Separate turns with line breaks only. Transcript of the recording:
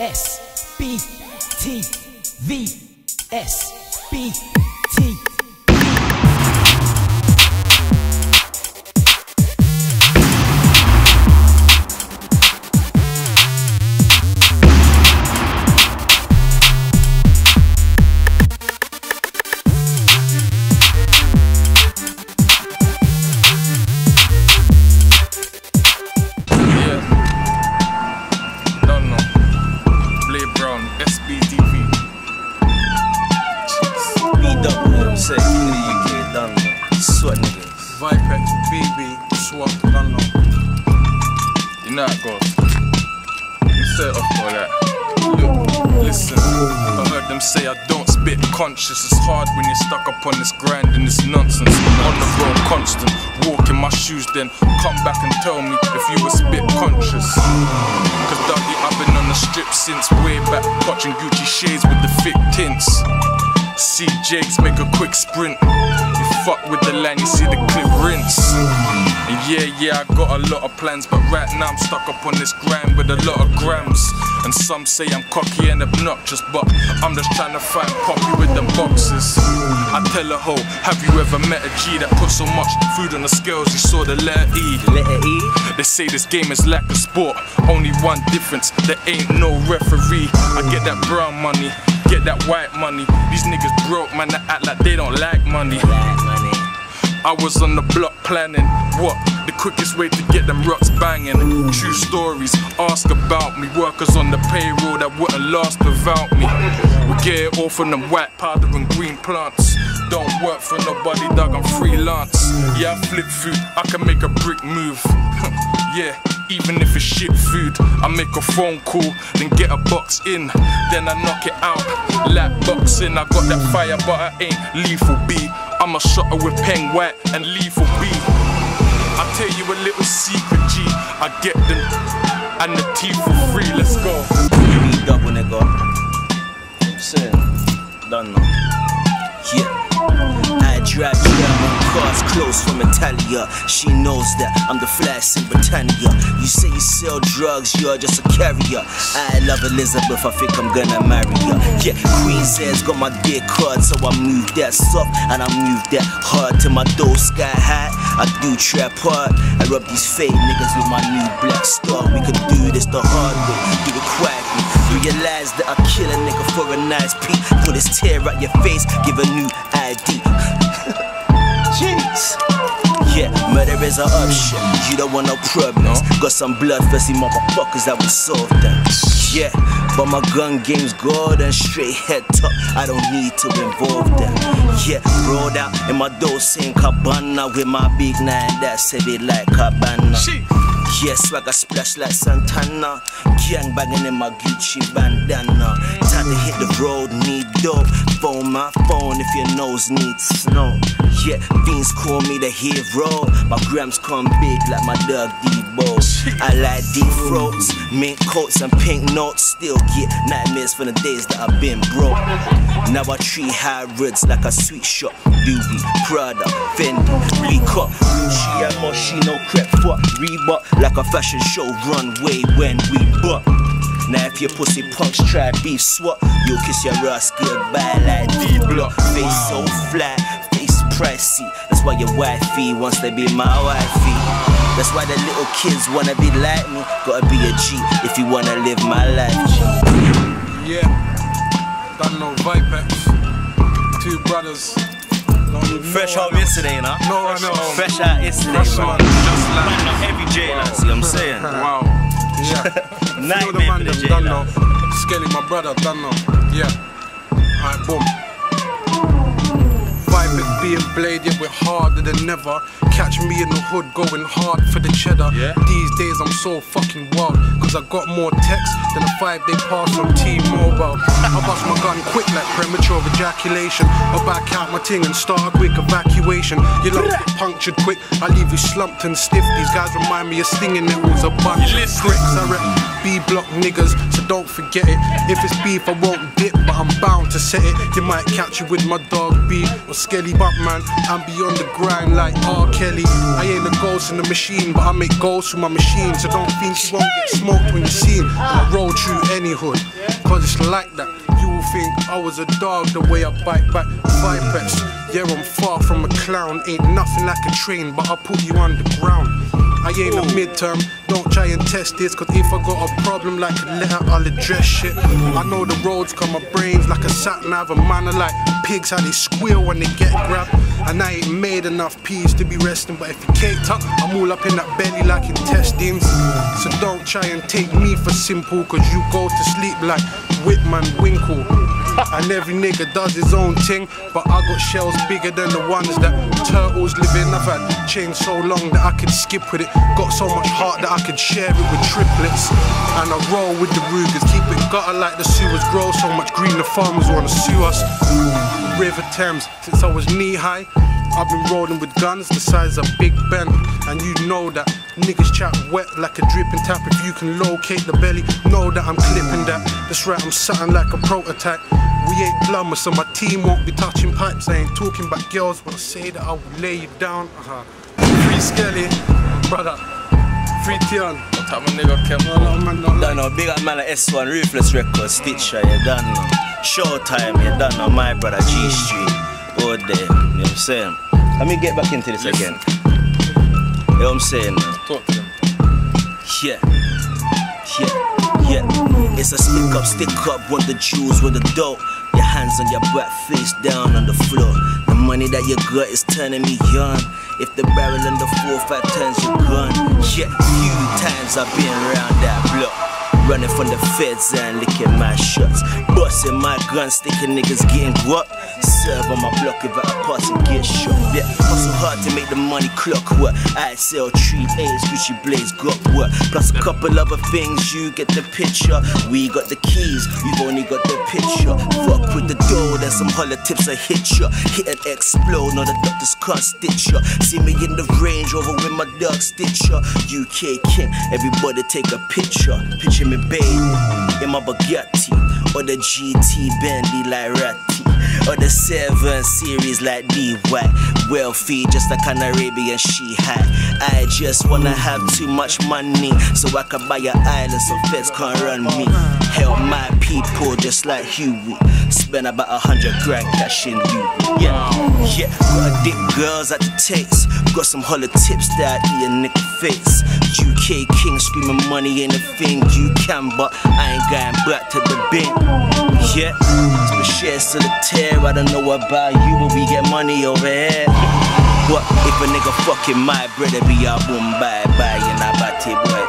S B T V S B
SBTV.
Beat up, you know what I'm saying? King of the UK, done. Sweat niggas.
Vipex, BB, Swap, don't. You know how it goes. You set off all that. Look, listen. I heard them say I don't spit conscious. It's hard when you're stuck up on this grind and this nonsense. On the road, constant. Walk in my shoes, then come back and tell me if you were spit conscious. Cause Dudley, I've been since way back, watching Gucci shades with the thick tints. See Jakes make a quick sprint. You fuck with the line, you see the clip rinse. And yeah, yeah, I got a lot of plans, but right now I'm stuck up on this grind with a lot of grams. Some say I'm cocky and obnoxious, but I'm just trying to find poppy with them boxes. I tell a hoe, have you ever met a G that put so much food on the scales you saw the letter E?
Letter E.
They say this game is like a sport. Only one difference, there ain't no referee. I get that brown money, get that white money. These niggas broke, man, they act like they don't like money. I was on the block planning what quickest way to get them rocks banging. True stories, ask about me. Workers on the payroll that wouldn't last without me. We get it all from them white powder and green plants. Don't work for nobody, dog. I'm freelance. Yeah, I flip food. I can make a brick move. yeah. Even if it's shit food, I make a phone call, then get a box in, then I knock it out. Like boxing, I got that fire, but I ain't lethal B. I'm a shotter with pen white and lethal B. I tell you a little secret, G. I get them and the teeth for free. Let's go.
From Italia. She knows that I'm the flash in Britannia. You say you sell drugs, you're just a carrier. I love Elizabeth, I think I'm gonna marry her. Yeah, Queen says got my dick hard, so I move that soft and I move that hard till my dough sky high. I do trap hard. I rub these fake niggas with my new black star. We could do this the hard way, do it quietly. Realize that I kill a nigga for a nice peek. Pull his tear out your face, give a new ID. Yeah, murder is an option. You don't want no problems. Got some blood bloodthirsty motherfuckers that will solve them. Yeah, but my gun game's good and straight head top. I don't need to involve them. Yeah, rolled out in my Dolce Gabbana with my big nine that's heavy like cabana. Yeah, swagger splash like Santana. Gang banging in my Gucci bandana. Time to hit the road, need dope. Phone my phone if your nose needs snow. Yeah, fiends call me the hero. My grams come big like my dog Debo. I like deep throats, mint coats, and pink notes. Still get nightmares from the days that I've been broke. Now I treat high hybrids like a sweet shop. Louis, Prada, Fendi, Reebok, Gucci and Moschino, crepe fuck Reebok like a fashion show runway when we buck. Now if your pussy punks try beef swap, you'll kiss your ass goodbye like D block. Face so flat, face pricey. That's why your wifey wants to be my wifey. That's why the little kids wanna be like me. Gotta be a G if you wanna live my life. G.
Yeah. Don't know Vipex. Two brothers.
Fresh
no,
out
I know.
yesterday, nah.
No, I know.
Fresh out yesterday,
Fresh
bro.
out, just like-
Man, I'm heavy J, like, see what I'm saying?
Wow. Yeah. The
Nightmare
man
for the
them done
like.
know. Skelly, my brother, done know. Yeah. Alright, boom. Vibe it, being blade, yeah, we're harder than ever. Catch me in the hood going hard for the cheddar.
Yeah.
These days I'm so fucking wild, cause I got more texts than a five day pass on T-Mobile. I bust my gun quick like premature ejaculation. I back out my ting and start a quick evacuation. Your lungs get punctured quick, I leave you slumped and stiff. These guys remind me of stinging nettles, a bunch of pricks. I rep B block niggas, so
don't forget it. If it's beef, I won't dip, but I'm bound to set it. You might catch you with my dog B or Skelly, but man, I'm beyond the grind like R. Kelly. I ain't a ghost in the machine, but I make goals through my machine. So don't think you won't get smoked when you see him. I roll through any hood, cause it's like that. You will think I was a dog the way I bite back vipers. Yeah, I'm far from a clown. Ain't nothing like a train, but I'll put you underground. I ain't a midterm, don't try and test this, cause if I got a problem like a letter, I'll address shit. I know the roads got my brains like a sat nav, a man are like pigs, how they squeal when they get grabbed. And I ain't made enough peas to be resting, but if you caked up, I'm all up in that belly like intestines. So don't try and take me for simple, cause you go to sleep like Rip Van Winkle. And every nigga does his own thing, but I got shells bigger than the ones that turtles live in. I've had chains so long that I could skip with it. Got so much heart that I could share it with triplets. And I roll with the Rugers, keep it gutter like the sewers grow. So much green the farmers wanna sue us. River Thames, since I was knee high. I've been rolling with guns the size of Big Ben, and you know that niggas chat wet like a dripping tap. If you can locate the belly, know that I'm clipping that. That's right, I'm something like a prototype. We ain't plumbers, so my team won't be touching pipes. I ain't talking about girls, but I say that I will lay you down. Uh-huh. Free Skelly, brother. Free Tion.
What type of nigga kept
No, no, man, no,
Done know, big up man like S1, Ruthless Records, Stitcher, you done know. Showtime, you done know, my brother G Street. Go there, you know what I'm saying? Let me get back into this again. You know what I'm saying? man?
Talk to them.
Yeah. Yeah. It's a stick up, stick up, want the jewels with the dope. Your hands on your back, face down on the floor. The money that you got is turning me on. If the barrel in the four five turns you gun. Yeah, few times I've been around that block. Running from the feds and licking my shots. Busting my gun, sticking niggas getting guap. Serve on my block if I pass and get shot. Yeah, hustle hard to make the money clock what. I sell three A's, Gucci Blaze got what. Plus a couple other things, you get the picture. We got the keys, you've only got the picture. Fuck with the dough, there's some hollow tips I hit ya. Hit and explode, no the doctors can't stitch ya. See me in the Range Rover with my dog Stitcher. UK king, everybody take a picture. Picture me baby in my Bugatti or the GT Bentley like Ratty. Or the 7 series like D White. Wealthy, just like an Arabian she had. I just wanna have too much money so I can buy an island so feds can't run me. Help my people just like Huey. Spend about a hundred grand cash in you. Yeah, yeah. Got dick girls at the taste. Got some hollow tips that eat a nigga face. UK king screaming money ain't a thing you can, but I ain't going back to the bin. Yeah, split shares to the tear. I don't know about you, but we get money over here. But if a nigga fucking my brother be a boom bye bye and I it